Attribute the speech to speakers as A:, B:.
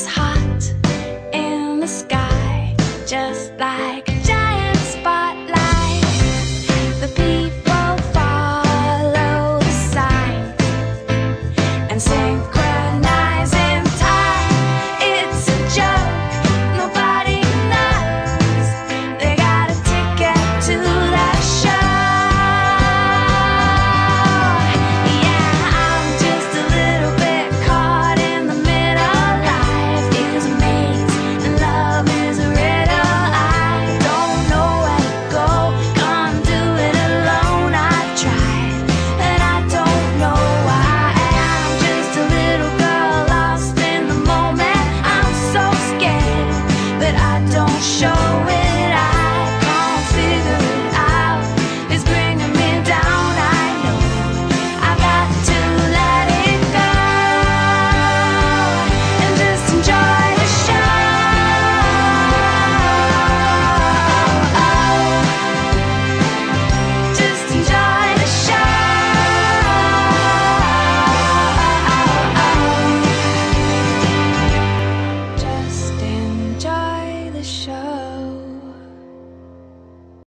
A: is hot in the sky, just like a giant spotlight. The people follow the sign and sing.